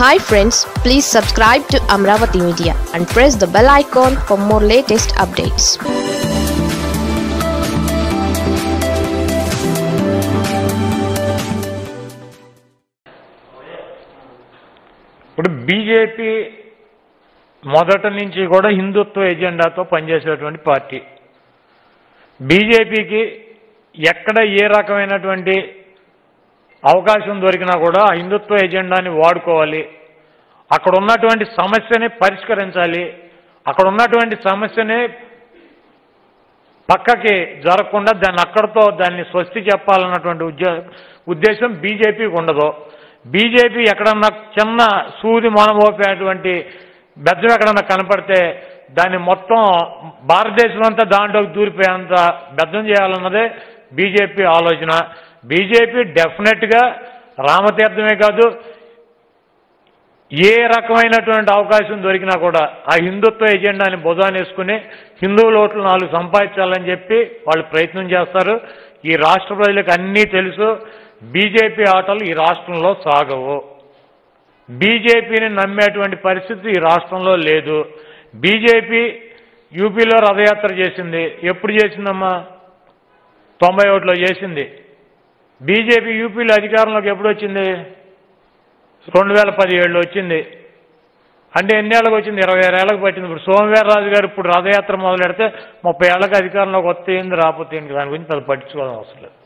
Hi friends please subscribe to Amaravati media and press the bell icon for more latest updates ఇప్పుడు BJP మొదటి నుంచి కూడా హిందుత్వ ఎజెండాతో పనిచేసేటువంటి party. బీజేపీకి ఎక్కడ ఏ రకమైనటువంటి అవకాశం దొరికినా కూడా హిందుత్వ ఎజెండాని వాడుకోవాలి. అక్కడ ఉన్నటువంటి సమస్యని పరిష్కరించాలి. అక్కడ ఉన్నటువంటి సమస్యని పక్కకి జరగకుండా దాన్ని అక్కడితో దాన్ని స్వస్తి చెప్పాలన్నటువంటి ఉద్దేశం బీజేపీకి ఉండదు. బీజేపీ ఎక్కడన్నా చిన్న సూది మనమోపేటువంటి బెద్దం ఎక్కడన్నా కనపడితే దాన్ని మొత్తం భారతదేశం అంతా దాంట్లోకి దూరిపోయేంత బెద్దం చేయాలన్నదే బీజేపీ ఆలోచన. బీజేపీ డెఫినెట్గా రామతీర్థమే కాదు ఏ రకమైనటువంటి అవకాశం దొరికినా కూడా ఆ హిందుత్వ ఎజెండాని బుధానేసుకుని హిందువుల ఓట్లు నాలుగు సంపాదించాలని చెప్పి వాళ్ళు ప్రయత్నం చేస్తారు. ఈ రాష్ట్ర ప్రజలకు అన్నీ తెలుసు. బీజేపీ ఆటలు ఈ రాష్ట్రంలో సాగవు. బీజేపీని నమ్మేటువంటి పరిస్థితి ఈ రాష్ట్రంలో లేదు. బీజేపీ యూపీలో రథయాత్ర చేసింది. ఎప్పుడు చేసిందమ్మా? తొంభై ఒకటిలో చేసింది. బీజేపీ యూపీలో అధికారంలోకి ఎప్పుడు వచ్చింది? రెండు వేల పదిహేడులో వచ్చింది. అంటే ఎన్నేళ్ళకి వచ్చింది? ఇరవై ఆరు ఏళ్ళకి పట్టింది. ఇప్పుడు సోమవీర్రాజు గారు ఇప్పుడు రథయాత్ర మొదలు పెడితే ముప్పై ఏళ్ళకి అధికారంలోకి వస్తే ఏంది రాకపోతే ఏంటి? దాని గురించి పెద్ద పట్టించుకోవడం అవసరం లేదు.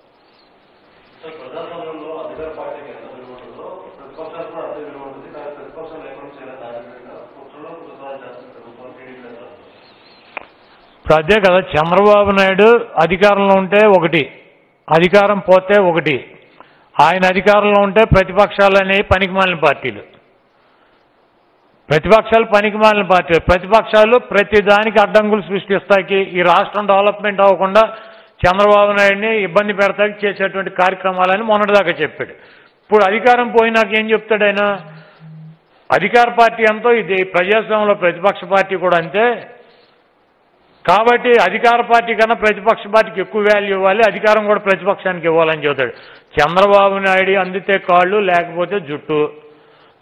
ఇప్పుడు అదే కదా చంద్రబాబు నాయుడు అధికారంలో ఉంటే ఒకటి. అధికారం పోతే ఒకటి. ఆయన అధికారంలో ఉంటే ప్రతిపక్షాలు అనేవి పనికిమాలిన పార్టీలు. ప్రతిపక్షాలు పనికిమాలిన పార్టీలు. ప్రతిపక్షాలు ప్రతిదానికి అడ్డంకులు సృష్టిస్తాయి. ఈ రాష్ట్రం డెవలప్మెంట్ అవ్వకుండా చంద్రబాబు నాయుడిని ఇబ్బంది పెడతాకి చేసేటువంటి కార్యక్రమాలని మొన్నటిదాకా చెప్పాడు. ఇప్పుడు అధికారం పోయినాక ఏం చెప్తాడు ఆయన? అధికార పార్టీ అంతా ఇది ప్రజాస్వామ్యంలో ప్రతిపక్ష పార్టీ కూడా అంతే. కాబట్టి అధికార పార్టీ కన్నా ప్రతిపక్ష పార్టీకి ఎక్కువ వాల్యూ ఇవ్వాలి అధికారం కూడా ప్రతిపక్షానికి ఇవ్వాలని చెబుతాడు. చంద్రబాబు నాయుడు అందితే కాళ్ళు లేకపోతే జుట్టు.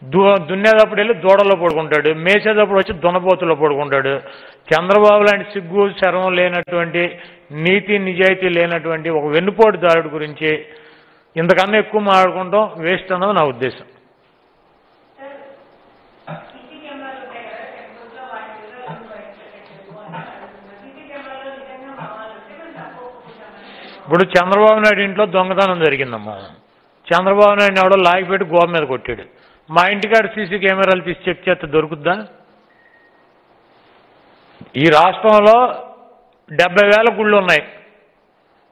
దు దున్నేటప్పుడు వెళ్ళి దూడలో పడుకుంటాడు మేసేటప్పుడు వచ్చి దునపోతులో పడుకుంటాడు. చంద్రబాబు లాంటి సిగ్గు శరం లేనటువంటి నీతి నిజాయితీ లేనటువంటి ఒక వెన్నుపోటుదారుడి గురించి ఇంతకన్నా ఎక్కువ మాట్లాడుకుంటాం వేస్ట్ అన్నది నా ఉద్దేశం సీసీ కెమెరాలు ఉంటాయి కదా టెంపుల్స్లో వాటి మీద సీసీ కెమెరాలో నిజంగా మా వాళ్ళు ఉంటే మేము తప్పు ఒప్పుకుంటామని ఇప్పుడు చంద్రబాబు నాయుడు ఇంట్లో దొంగతనం జరిగిందమ్మా. చంద్రబాబు నాయుడు ఎవడో లాగిపెట్టి గోవ మీద కొట్టాడు. మా ఇంటికాడ సీసీ కెమెరాలు తీసి చెక్ చేస్తే దొరుకుద్దా? ఈ రాష్ట్రంలో డెబ్బై వేల గుళ్ళు ఉన్నాయి.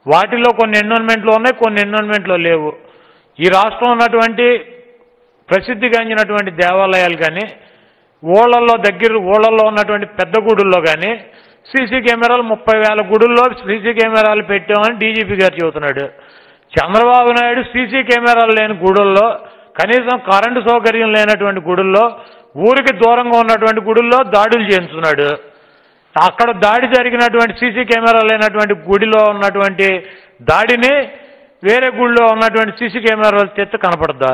వాటిలో కొన్ని ఎన్వైర్న్మెంట్లు ఉన్నాయి కొన్ని ఎన్విరాన్మెంట్లో లేవు. ఈ రాష్ట్రం ఉన్నటువంటి ప్రసిద్ధిగాంచినటువంటి దేవాలయాలు కానీ ఊళ్ళల్లో దగ్గర ఊళ్ళల్లో ఉన్నటువంటి పెద్ద గుడుల్లో కానీ సీసీ కెమెరాలు ముప్పై వేల గుడుల్లో సీసీ కెమెరాలు పెట్టామని డీజీపీ గారు చెబుతున్నాడు. చంద్రబాబు నాయుడు సీసీ కెమెరాలు లేని గుడుల్లో కనీసం కరెంటు సౌకర్యం లేనటువంటి గుడుల్లో ఊరికి దూరంగా ఉన్నటువంటి గుడుల్లో దాడులు చేయించున్నాడు అక్కడ దాడి జరిగినటువంటి సీసీ కెమెరా లేనటువంటి గుడిలో ఉన్నటువంటి దాడిని వేరే గుడిలో ఉన్నటువంటి సీసీ కెమెరాలు తెత్త కనపడద్దా?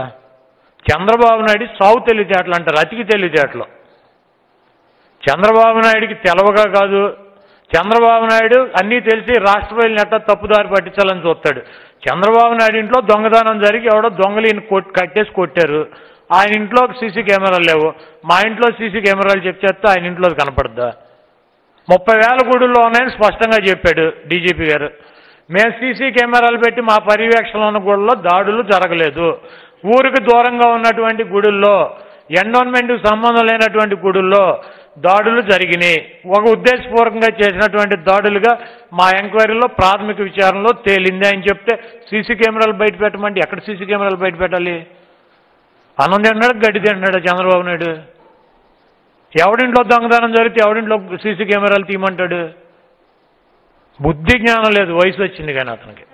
చంద్రబాబు నాయుడు సావు తెలివితేటలు అంటారు అతికి తెలివితేటలు. చంద్రబాబు నాయుడికి తెలవగా కాదు చంద్రబాబు నాయుడు అన్నీ తెలిసి రాష్ట్ర ప్రజలను తప్పుదారి పట్టించాలని చూస్తాడు. చంద్రబాబు నాయుడు ఇంట్లో దొంగతనం జరిగి ఎవడో దొంగలు ఈయన కట్టేసి కొట్టారు. ఆయన ఇంట్లో సీసీ కెమెరాలు లేవు. మా ఇంట్లో సీసీ కెమెరాలు చెక్ చేస్తే ఆయన ఇంట్లో కనపడద్దా? ముప్పై వేల గుడుల్లో ఉన్నాయని స్పష్టంగా చెప్పాడు డీజీపీ గారు. మేము సీసీ కెమెరాలు పెట్టి మా పర్యవేక్షణలో ఉన్న గుడిలో దాడులు జరగలేదు. ఊరికి దూరంగా ఉన్నటువంటి గుడుల్లో ఎండోన్మెంట్కి సంబంధం లేనటువంటి గుడుల్లో దాడులు జరిగినాయి. ఒక ఉద్దేశపూర్వకంగా చేసినటువంటి దాడులుగా మా ఎంక్వైరీలో ప్రాథమిక విచారణలో తేలింది అని చెప్తే సీసీ కెమెరాలు బయట పెట్టమంటే ఎక్కడ సీసీ కెమెరాలు బయట పెట్టాలి? అన్నం తింటున్నాడు గడ్డి తింటున్నాడు చంద్రబాబు నాయుడు? ఎవడింట్లో దొంగతనం జరిగితే ఎవడింట్లో సీసీ కెమెరాలు తీయమంటాడు? బుద్ధి జ్ఞానం లేదు వయసు వచ్చింది కానీ అతనికి.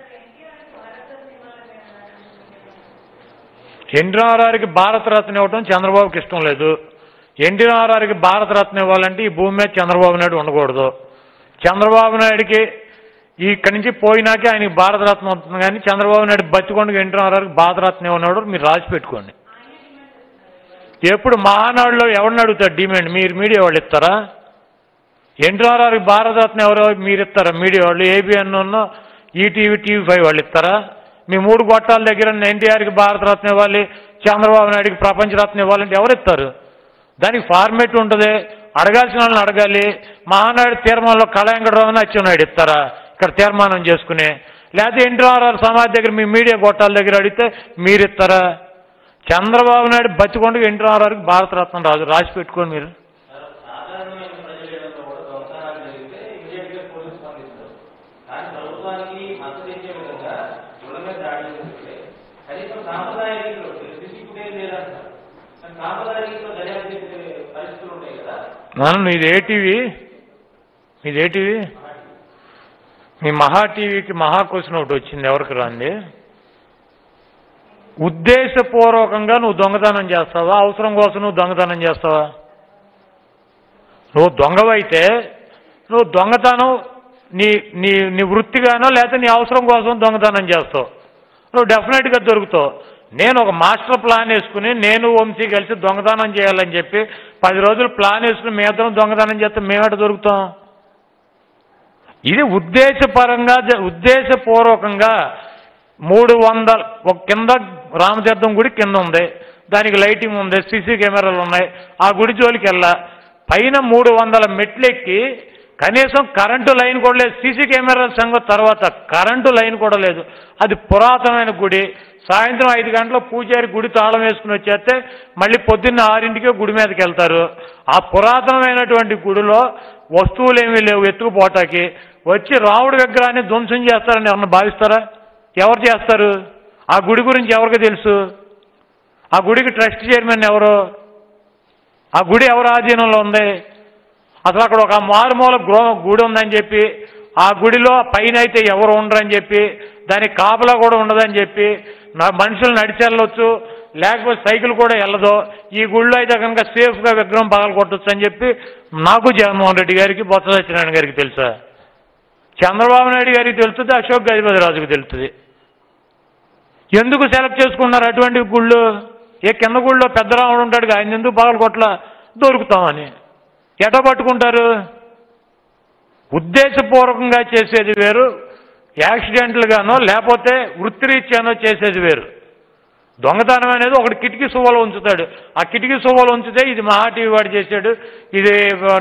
ఎన్టీఆర్ఆర్కి భారతరత్న ఇవ్వటం చంద్రబాబుకి ఇష్టం లేదు. ఎన్టీఆర్ఆర్కి భారతరత్న ఇవ్వాలంటే ఈ భూమి మీద చంద్రబాబు నాయుడు ఉండకూడదు. చంద్రబాబు నాయుడికి ఇక్కడి నుంచి పోయినాకే ఆయనకి భారతరత్న వస్తుంది కానీ చంద్రబాబు నాయుడు బతికొండగా ఎన్టీఆర్ఆర్కి భారతరత్న ఇవ్వనాడు మీరు రాసి పెట్టుకోండి. ఎప్పుడు మహానాడులో ఎవరిని అడుగుతారు డిమాండ్? మీరు మీడియా వాళ్ళు ఇస్తారా? ఎన్టీఆర్ భారతరత్న ఎవరో మీరు ఇస్తారా? మీడియా వాళ్ళు? ఏబిఎన్ ఈటీవీ టీవీ ఫైవ్ వాళ్ళు ఇస్తారా? మీ మూడు గొట్టాల దగ్గర ఎన్టీఆర్కి భారతరత్న ఇవ్వాలి చంద్రబాబు నాయుడికి ప్రపంచరత్న ఇవ్వాలంటే ఎవరు ఇస్తారు? దానికి ఫార్మేట్ ఉంటుంది. అడగాల్సిన వాళ్ళని అడగాలి. మహానాయుడు తీర్మానంలో కళాంకరావు అచ్చెన్నాయుడు ఇస్తారా? ఇక్కడ తీర్మానం చేసుకుని. లేకపోతే ఎన్టీఆర్ సమాధి దగ్గర మీ మీడియా గొట్టాల దగ్గర అడిగితే మీరు ఇస్తారా? చంద్రబాబు నాయుడు బతికొండగా ఎన్టీఆర్కి భారతరత్నం రాజు రాసి పెట్టుకోండి మీరు. నాన్న మీది ఏ టీవీ? ఏ టీవీ? మీ మహా టీవీకి మహా క్వశ్చన్ ఒకటి వచ్చింది ఎవరికి రాంది? ఉద్దేశపూర్వకంగా నువ్వు దొంగతనం చేస్తావా? అవసరం కోసం నువ్వు దొంగతనం చేస్తావా? నువ్వు దొంగవైతే నువ్వు దొంగతనం నీ నీ నీ వృత్తిగానో లేకపోతే నీ అవసరం కోసం దొంగతనం చేస్తావు. నువ్వు డెఫినెట్గా దొరుకుతావు. నేను ఒక మాస్టర్ ప్లాన్ వేసుకుని నేను వంశీ కలిసి దొంగతనం చేయాలని చెప్పి పది రోజులు ప్లాన్ వేసుకుని మేమిద్దరం దొంగతనం చేస్తే మేమేట దొరుకుతాం? ఇది ఉద్దేశపరంగా జ- ఉద్దేశపూర్వకంగా మూడు వందల ఒక కింద రామతీర్థం గుడి కింద ఉంది. దానికి లైటింగ్ ఉంది సీసీ కెమెరాలు ఉన్నాయి. ఆ గుడి జోలికి వెళ్ళా పైన మూడు వందల మెట్లెక్కి కనీసం కరెంటు లైన్ కూడా లేదు. సీసీ కెమెరాల సంగతి తర్వాత కరెంటు లైన్ కూడా లేదు. అది పురాతనమైన గుడి. సాయంత్రం ఐదు గంటల పూజారి గుడి తాళం వేసుకుని వచ్చేస్తే మళ్ళీ పొద్దున్న ఆరింటికే గుడి మీదకి వెళ్తారు. ఆ పురాతనమైనటువంటి గుడిలో వస్తువులు ఏమీ లేవు ఎత్తుకుపోటాకి వచ్చి రాముడి విగ్రహాన్ని ధ్వంసం చేస్తారని ఎవరన్నా భావిస్తారా? ఎవరు చేస్తారు? ఆ గుడి గురించి ఎవరికి తెలుసు? ఆ గుడికి ట్రస్ట్ చైర్మన్ ఎవరు? ఆ గుడి ఎవరి ఆధీనంలో ఉంది? అసలు అక్కడ ఒక మారుమూల గృహ గుడి ఉందని చెప్పి ఆ గుడిలో పైన అయితే ఎవరు ఉండరని చెప్పి దానికి కాపలా కూడా ఉండదని చెప్పి మనుషులు నడిచెళ్ళొచ్చు లేకపోతే సైకిల్ కూడా వెళ్ళదు. ఈ గుడిలో అయితే కనుక సేఫ్గా విగ్రహం పగలు కొట్టచ్చు అని చెప్పి నాకు జగన్మోహన్ రెడ్డి గారికి బొత్స సత్యనారాయణ గారికి తెలుసా? చంద్రబాబు నాయుడు గారికి తెలుస్తుంది అశోక్ గజపతి రాజుకు తెలుస్తుంది. ఎందుకు సెలెక్ట్ చేసుకున్నారు అటువంటి గుళ్ళు? ఏ కింద గుళ్ళో పెద్ద రాముడు ఉంటాడు ఆయన ఎందుకు పగలు కొట్ల దొరుకుతామని. ఎట పట్టుకుంటారు? ఉద్దేశపూర్వకంగా చేసేది వేరు యాక్సిడెంట్లుగానో లేకపోతే వృత్తిరీత్యానో చేసేది వేరు. దొంగతనం అనేది ఒకటి కిటికీ సువ్వలో ఉంచుతాడు. ఆ కిటికీ సువ్వలో ఉంచితే ఇది మహాటీవీ వాడు చేశాడు ఇది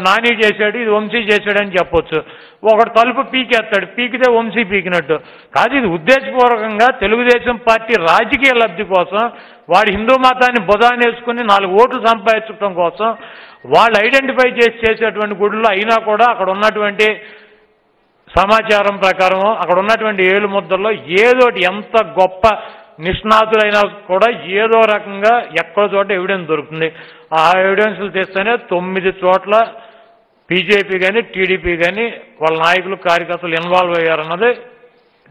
నాని చేశాడు ఇది వంశీ చేశాడు అని చెప్పొచ్చు. ఒకడు తలుపు పీకేస్తాడు పీకితే వంశీ పీకినట్టు. కాదు ఇది ఉద్దేశపూర్వకంగా తెలుగుదేశం పార్టీ రాజకీయ లబ్ధి కోసం వాడు హిందూ మతాన్ని బుధానేసుకుని నాలుగు ఓట్లు సంపాదించడం కోసం వాళ్ళు ఐడెంటిఫై చేసి చేసేటువంటి గుడులు అయినా కూడా అక్కడ ఉన్నటువంటి సమాచారం ప్రకారం అక్కడ ఉన్నటువంటి ఏళ్ళు ముద్దల్లో ఏదోటి ఎంత గొప్ప నిష్ణాతులైనా కూడా ఏదో రకంగా ఎక్కడో చోట ఎవిడెన్స్ దొరుకుతుంది. ఆ ఎవిడెన్స్లు తెస్తేనే తొమ్మిది చోట్ల బీజేపీ కానీ టీడీపీ కానీ వాళ్ళ నాయకులు కార్యకర్తలు ఇన్వాల్వ్ అయ్యారన్నది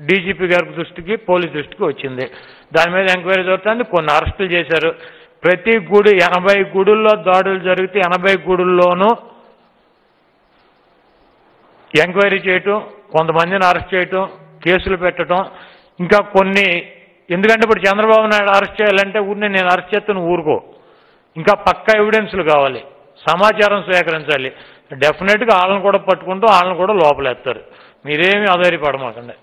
డీజీపీ గారి దృష్టికి పోలీస్ దృష్టికి వచ్చింది. దాని మీద ఎంక్వైరీ జరుగుతుంది. కొన్ని అరెస్టులు చేశారు. ప్రతి గుడి ఎనభై గుడుల్లో దాడులు జరిగితే ఎనభై గుడుల్లోనూ ఎంక్వైరీ చేయటం కొంతమందిని అరెస్ట్ చేయటం కేసులు పెట్టడం ఇంకా కొన్ని ఎందుకంటే ఇప్పుడు చంద్రబాబు నాయుడు అరెస్ట్ చేయాలంటే ఊరిని నేను అరెస్ట్ చేస్తాను ఊరుకో. ఇంకా పక్కా ఎవిడెన్స్లు కావాలి. సమాచారం సేకరించాలి. డెఫినెట్గా వాళ్ళని కూడా పట్టుకుంటూ వాళ్ళని కూడా లోపలేస్తారు. మీరేమీ ఆధారపడమాకండి